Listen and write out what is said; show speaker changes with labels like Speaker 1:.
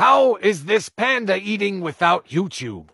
Speaker 1: How is this panda eating without YouTube?